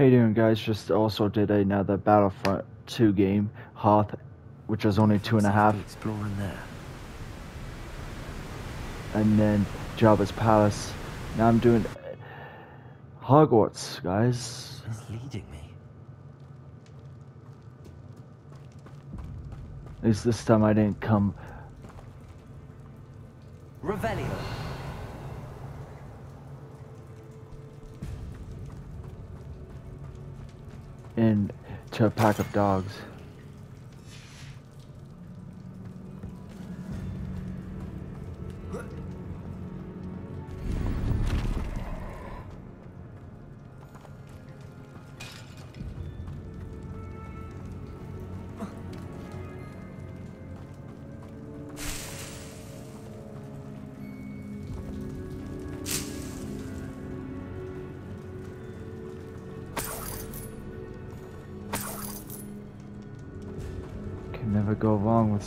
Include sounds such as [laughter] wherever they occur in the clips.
How you doing guys? Just also did another Battlefront 2 game, Hoth, which was only two and a half, Exploring there. and then Jabba's Palace. Now I'm doing Hogwarts, guys. It's leading me. At least this time I didn't come Revelio. In to a pack of dogs.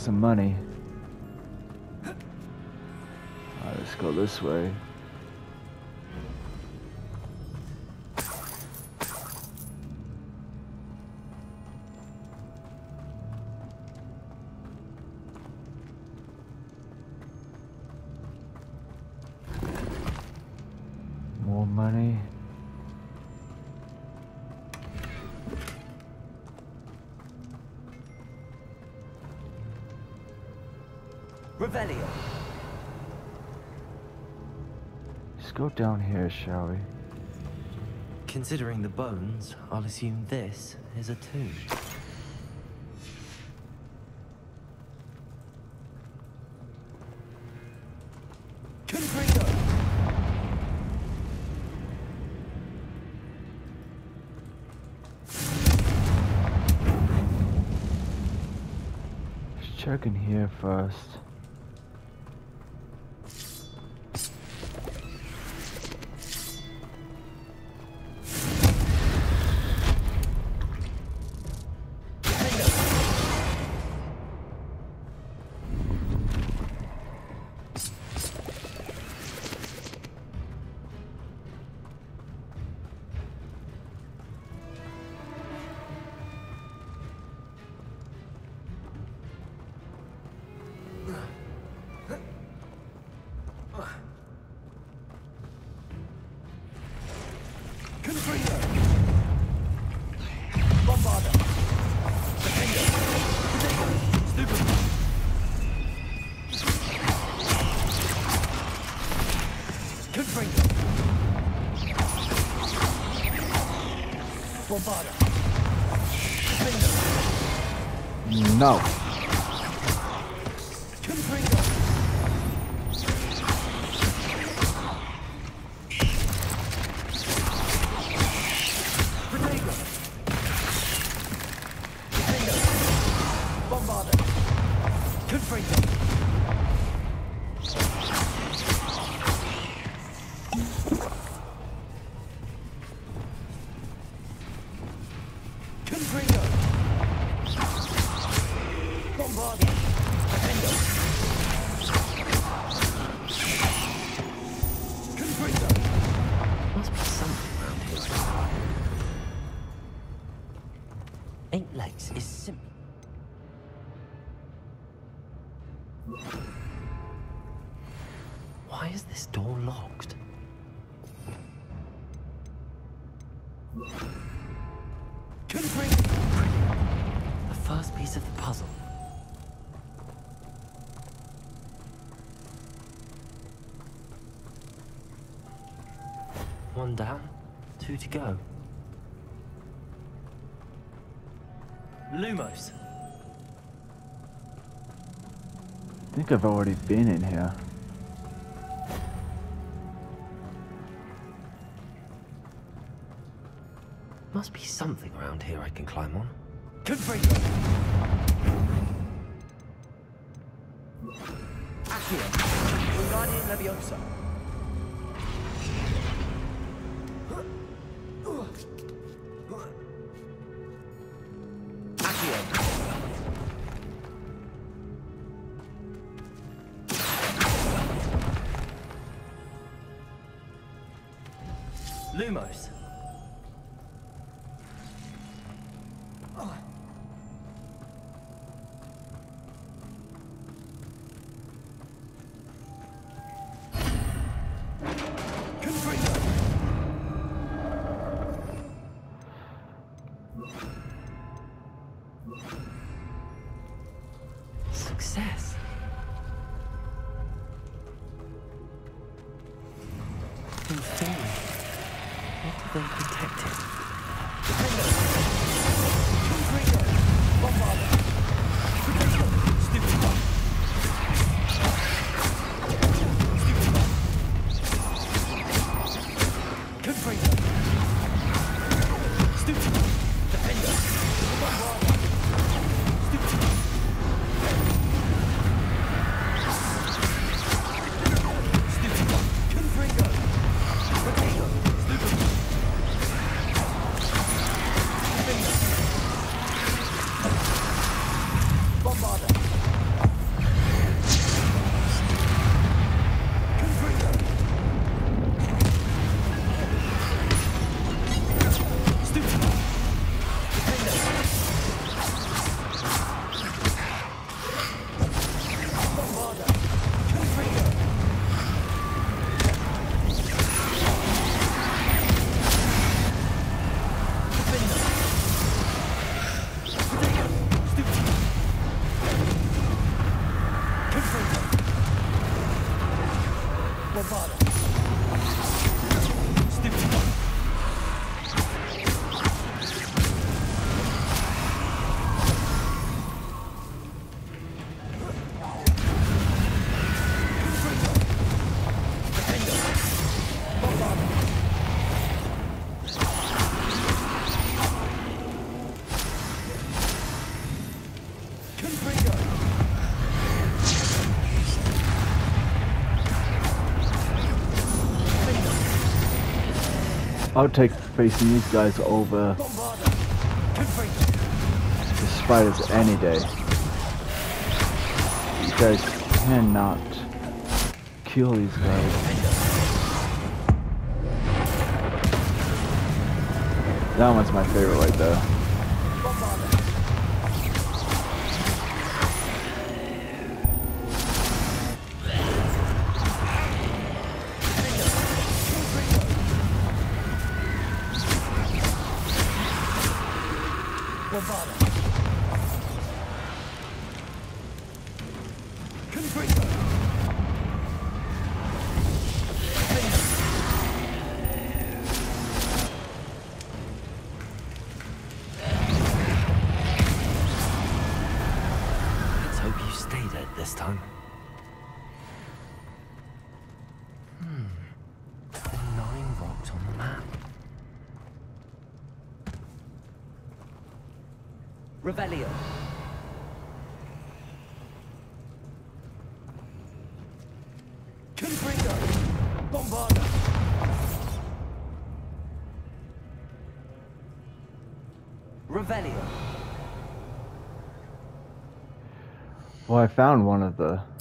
Some money. Alright, let's go this way. More money. Revelio. Let's go down here, shall we? Considering the bones, I'll assume this is a tomb. Check in here first. No. One down, two to go. Lumos. I think I've already been in here. Must be something around here I can climb on. Confringo! Accio! Wingardium Leviosa! Lumos! I would take facing these guys over the spiders any day. You guys cannot kill these guys. That one's my favorite right there. Revelio. Revelio. Well, I found one of the.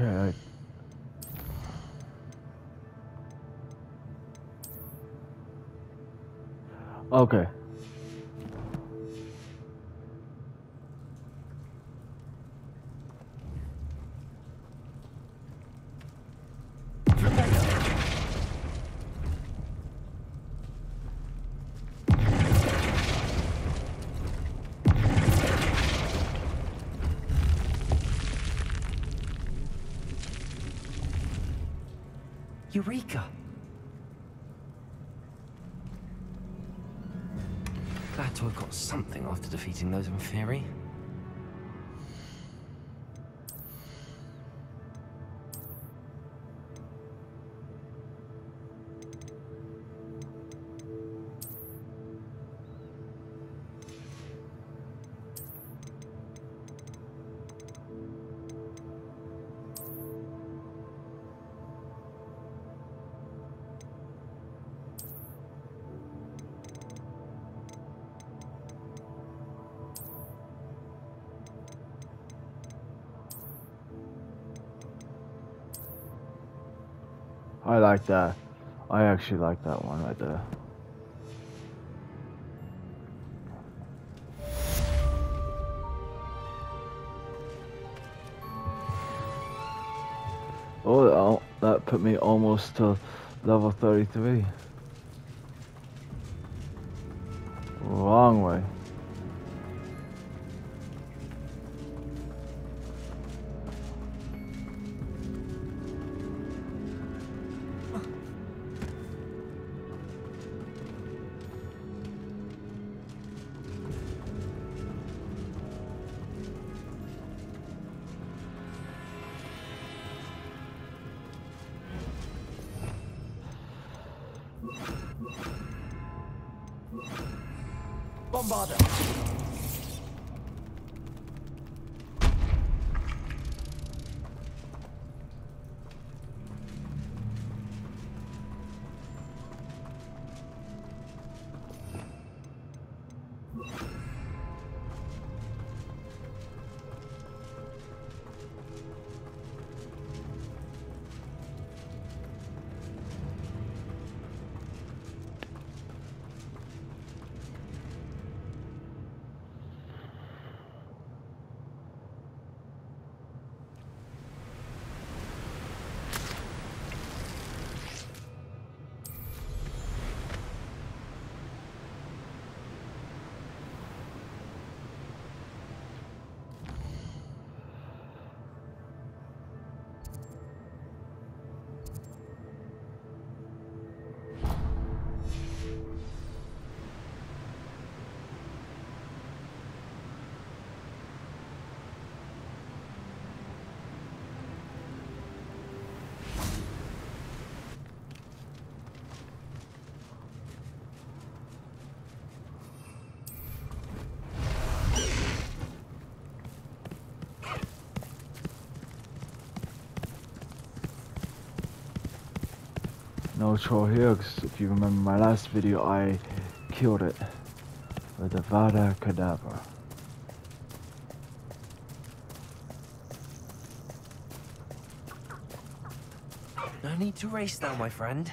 Okay. Okay. Eureka! Glad to have got something after defeating those Inferi. I like that. I actually like that one right there. Oh, that put me almost to level 33. No troll here, 'cause if you remember my last video, I killed it with the Avada Kedavra. No need to race now, my friend.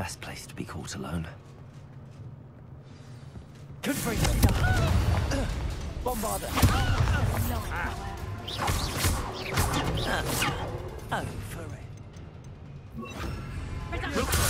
Best place to be caught alone. Confringo. Bombarda. Oh, for it.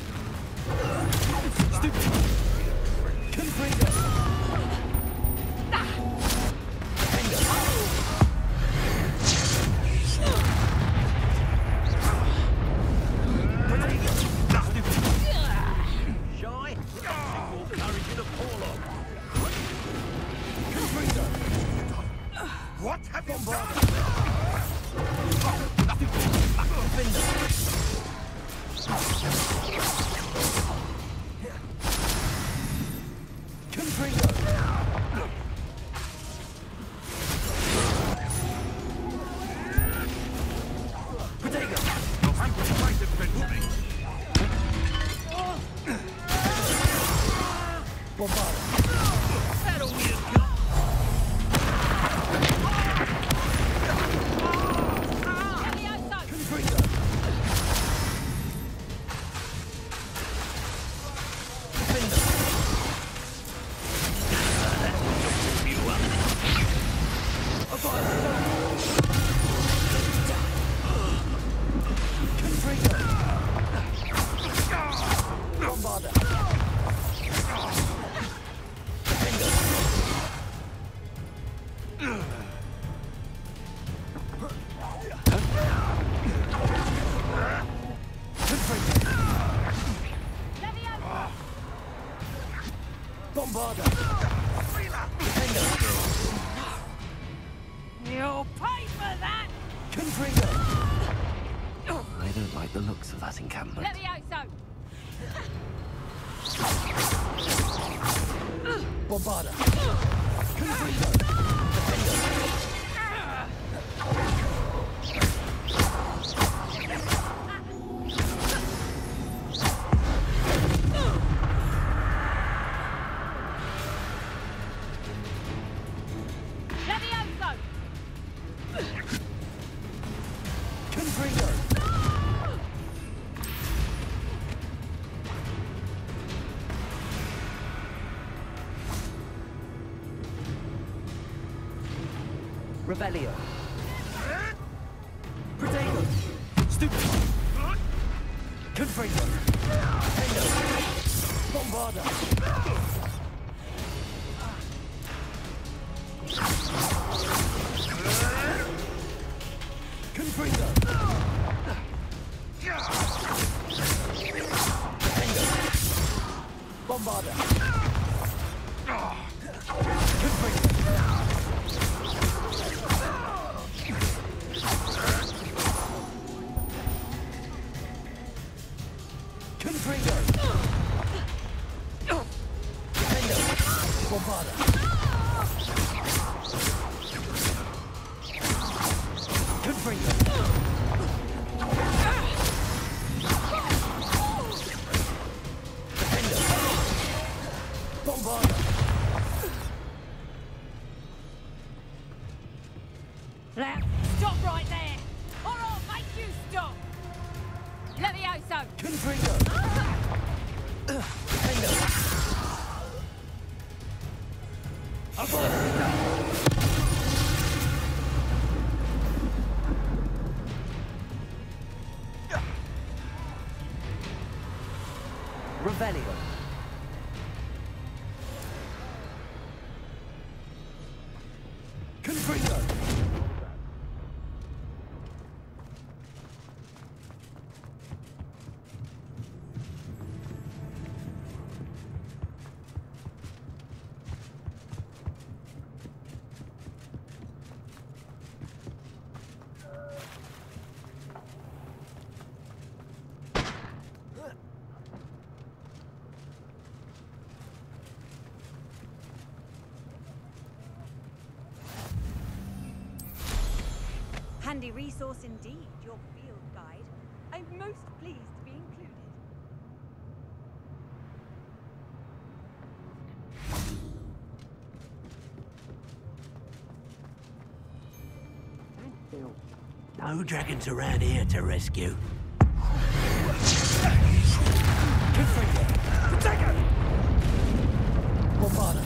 You'll pay for that! Confringo! I don't like the looks of that encampment. Let me out, so. Bombarda! Confringo! Defender! valioso. Infiltrator! Defender! Bombarda! handy resource indeed, your field guide. I'm most pleased to be included. No dragons around here to rescue. Take it! Bombarda!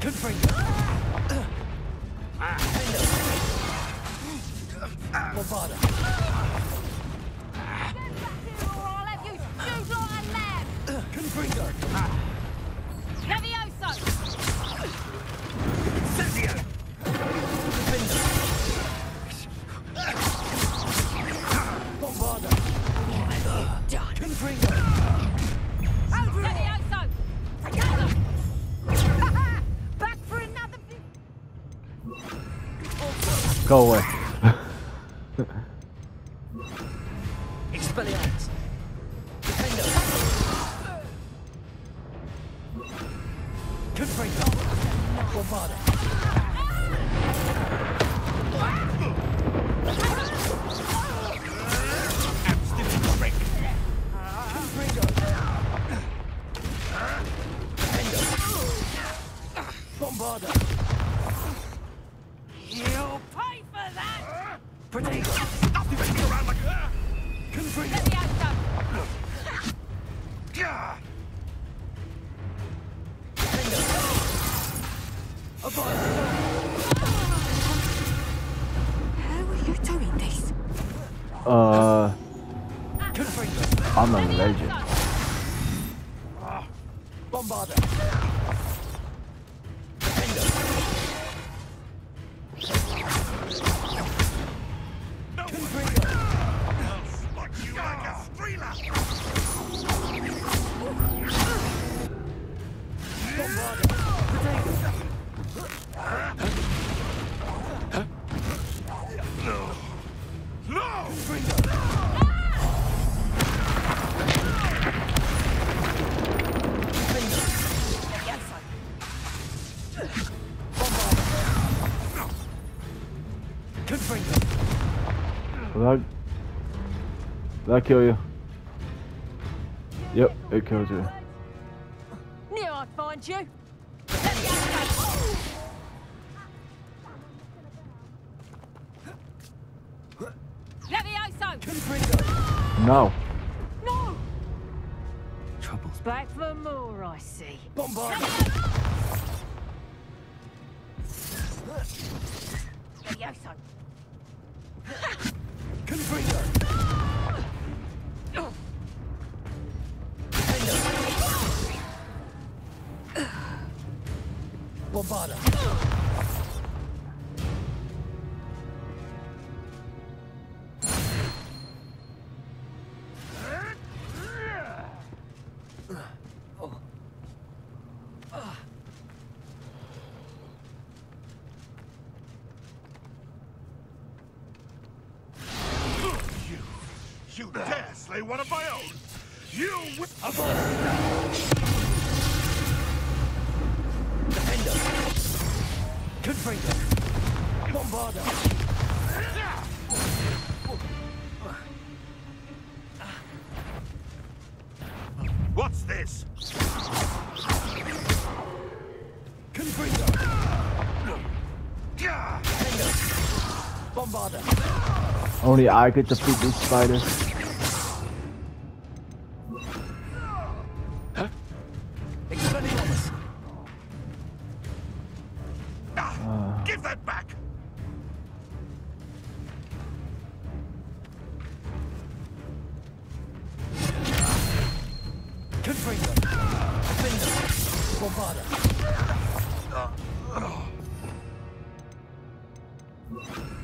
Confront Bovada. Go away. Uh, I'm a legend. Did I kill you? Yep, it killed you. Lobada. Only I could defeat these spiders. Expelliarmus. Uh. Give that back! Confringo. Defender. Bombarda. Bombarda. Confringo. Defender. Bombarda.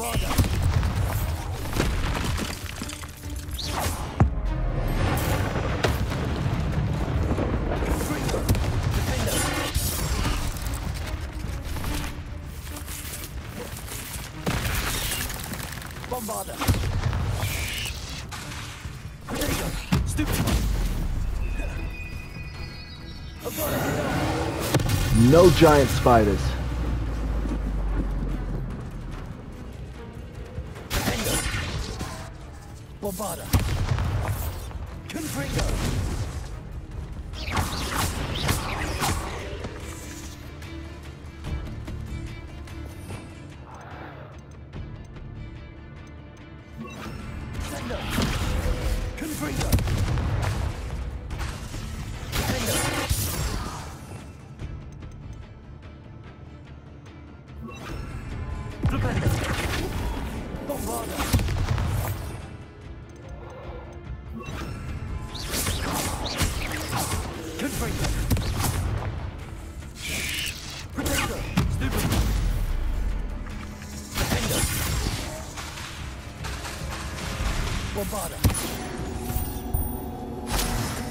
Avada. No giant spiders.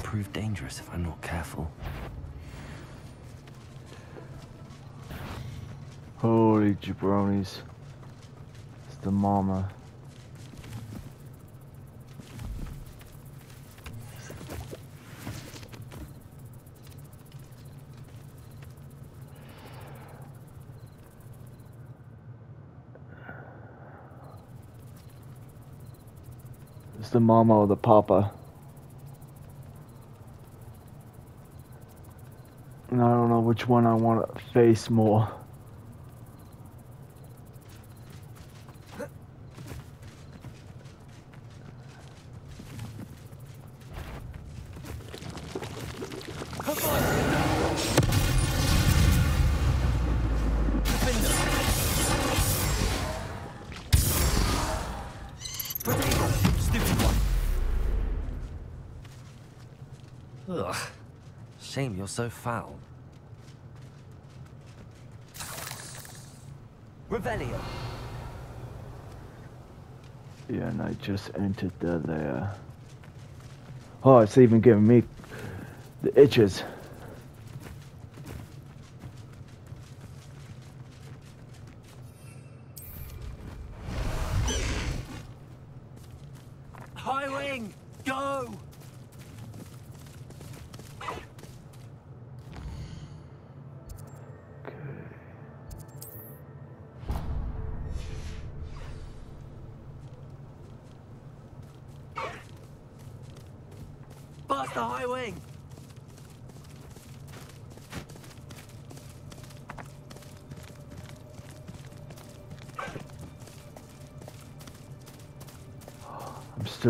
Prove dangerous if I'm not careful. Holy jabronis. It's the mama. It's the mama or the papa. And I don't know which one I want to face more. Ugh. Shame you're so foul. Revelio. Yeah, and I just entered the there. Uh, oh, it's even giving me the itches.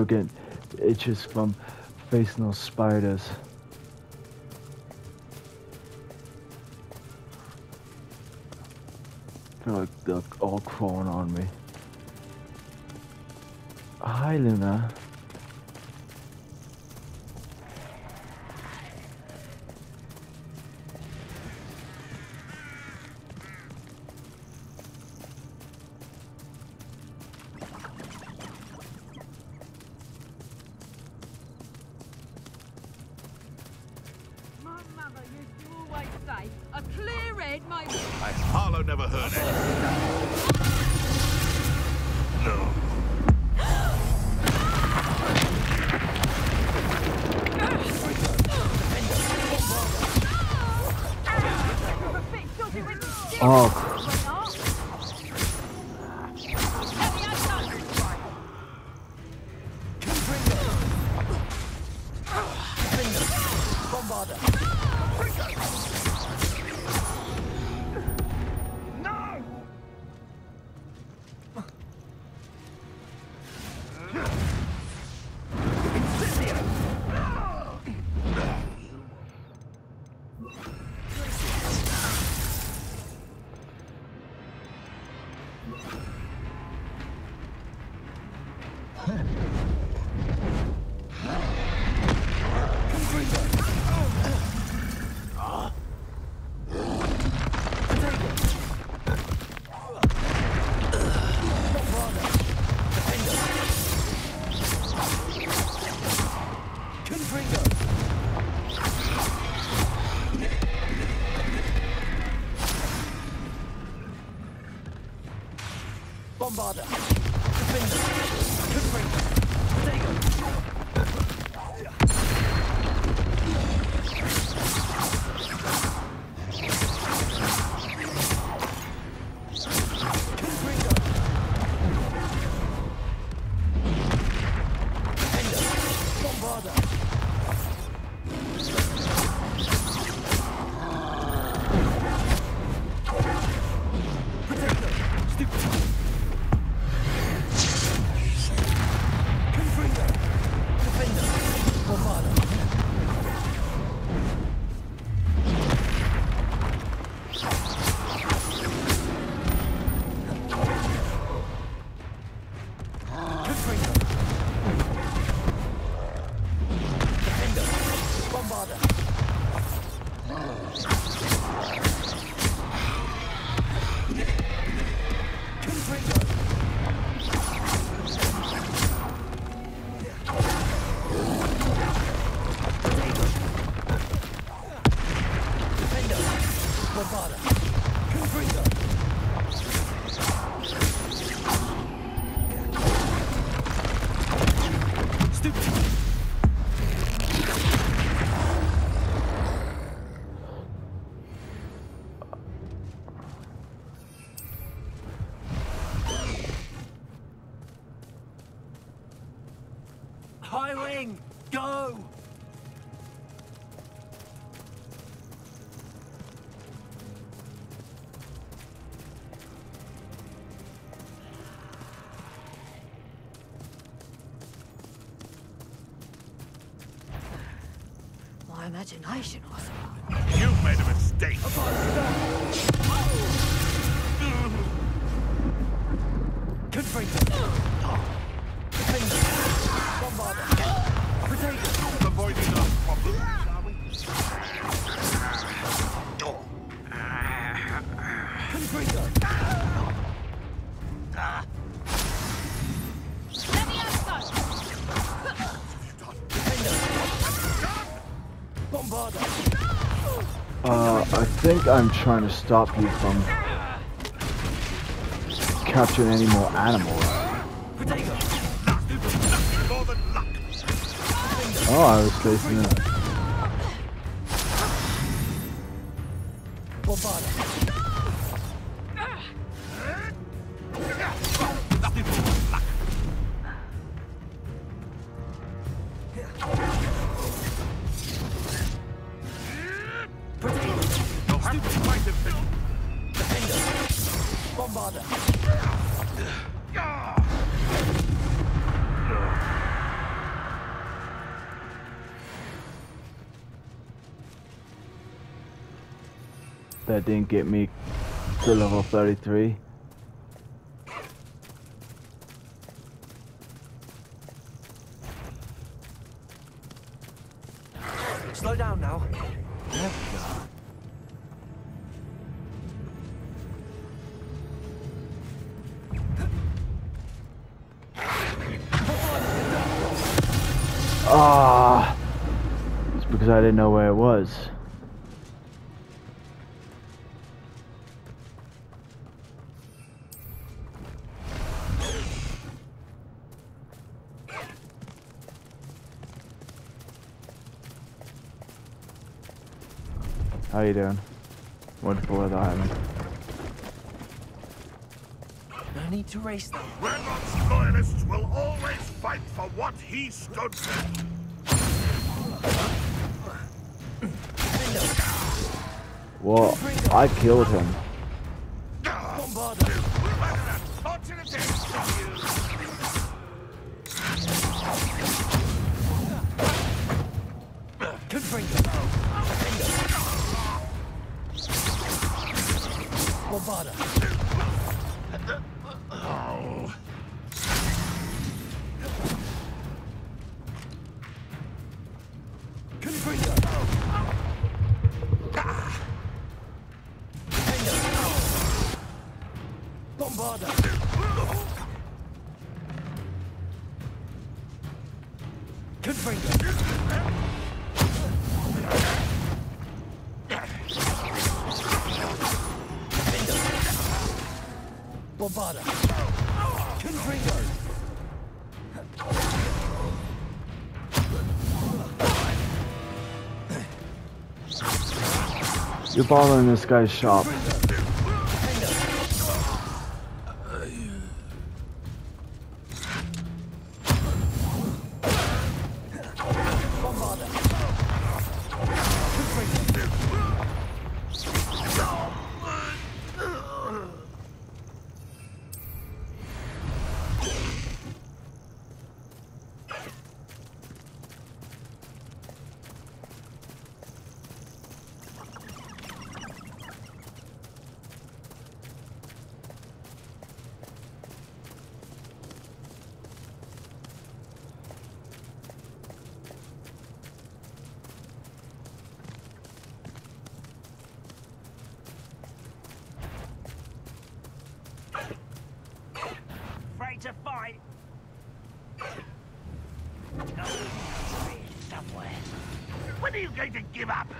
Getting itches from facing those spiders. feel like they're all crawling on me. Hi, Luna. my... I Harlow never heard it. No. [gasps] Oh, Bombarda. Defender. Stupid. I should think I'm trying to stop you from capturing any more animals. Oh, I was facing that. that didn't get me to level 33. How you doing? Went below the island. No need to race them. Ranrok's loyalists will always fight for what he stood for. What? I killed him. Bombarda. You're bothering this guy's shop. Bombarda. Confringo. Afraid to fight? Somewhere. When are you going to give up?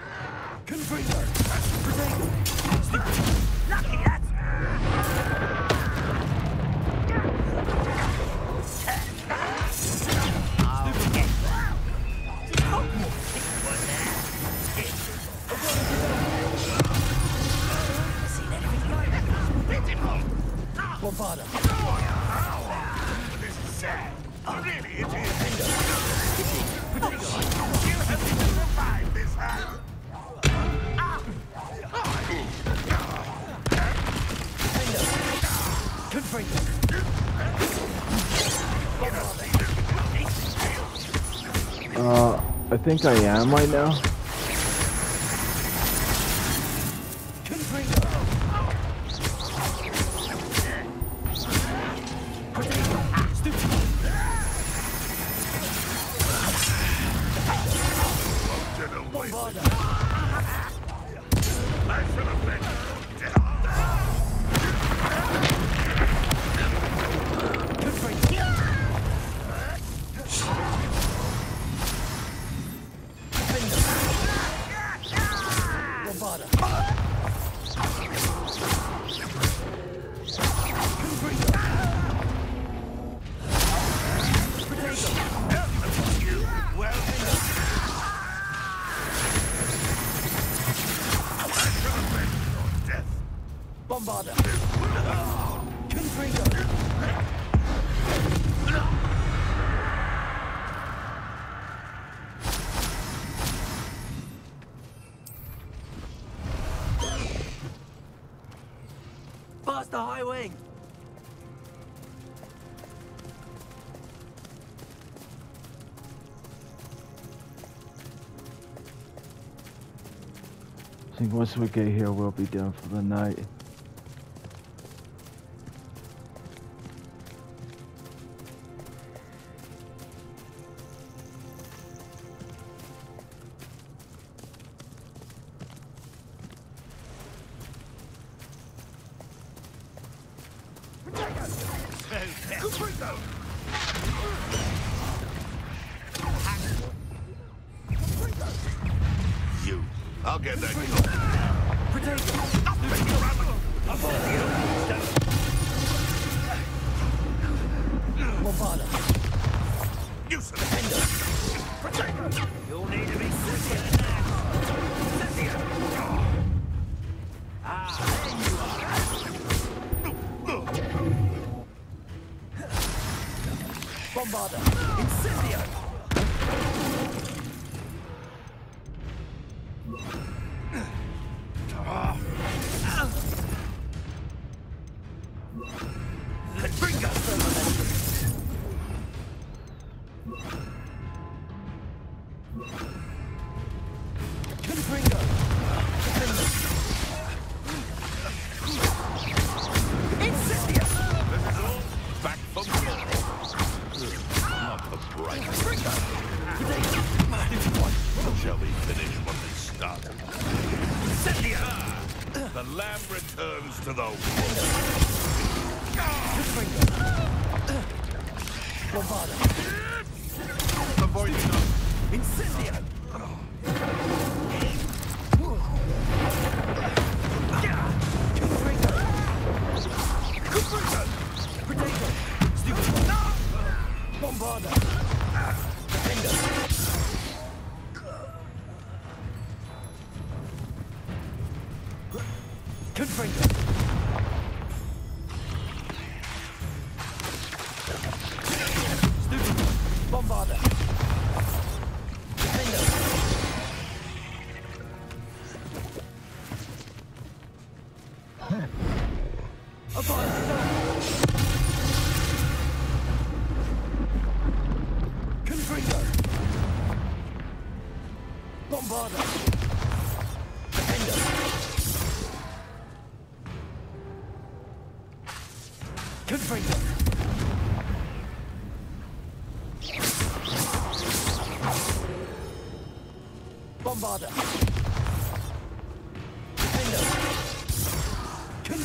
I think I am right now. Think once we get here, we'll be done for the night. Not the brightest. Shall we finish what they started? The lamb returns to the wolf. Bombarda! Avoiding us. Incendio! Bombarda!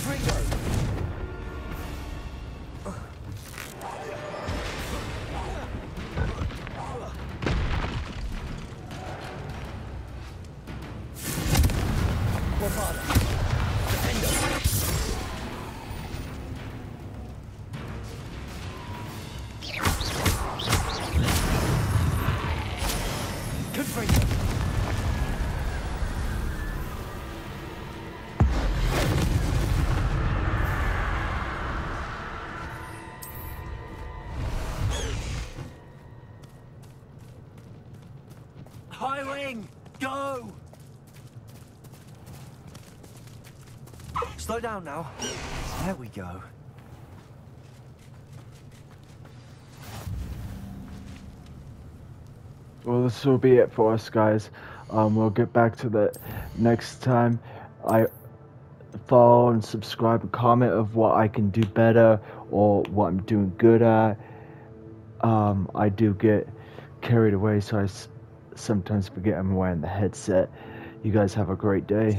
Confringo! Down now. There we go. Well, this will be it for us, guys. Um, we'll get back to the next time. I follow and subscribe and comment of what I can do better or what I'm doing good at. Um, I do get carried away, so I sometimes forget I'm wearing the headset. You guys have a great day.